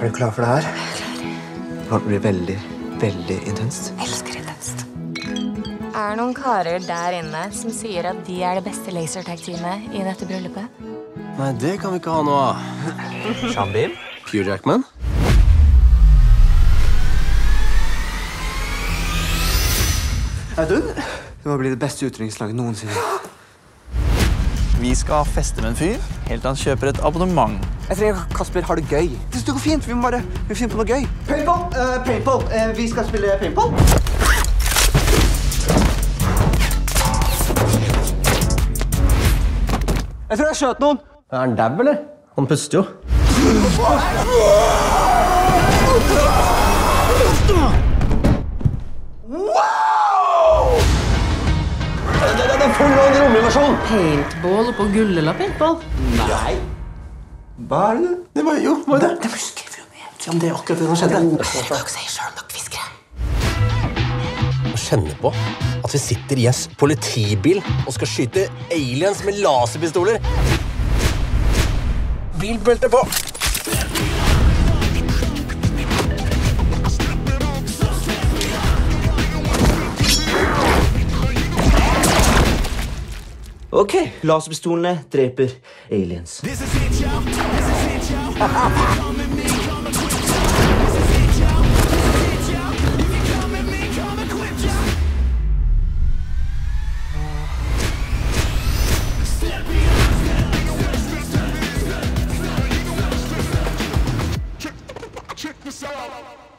Er du klar for det her? Det blir veldig, veldig intenst. Elsker intenst. Er det noen karer der inne som sier at de er det beste lasertag-teamet i dette bryllupet? Nei, det kan vi ikke ha noe av. Sean Bean? Hugh Jackman? Audun? Det må bli det beste utdrikningslaget noensinne. Vi skal feste med en fyr helt til han kjøper et abonnement. Jeg tror Kasper har det gøy. Det går fint. Vi må bare vi må finne på noe gøy. Paintball! Uh, paintball. Uh, vi skal spille paintball. Jeg tror jeg skjøt noen. Er han dau, eller? Han puster jo. Det, er full av romversjon! versjon! Paintball på Gullela paintball. Nei. Hva er det? Det var jo var det. Det jo ned om det er akkurat det som skjedde. Å kjenne på at vi sitter i en politibil og skal skyte aliens med laserpistoler. Bilbelte på! Ok, laserpistolene dreper aliens. This is it, check this out.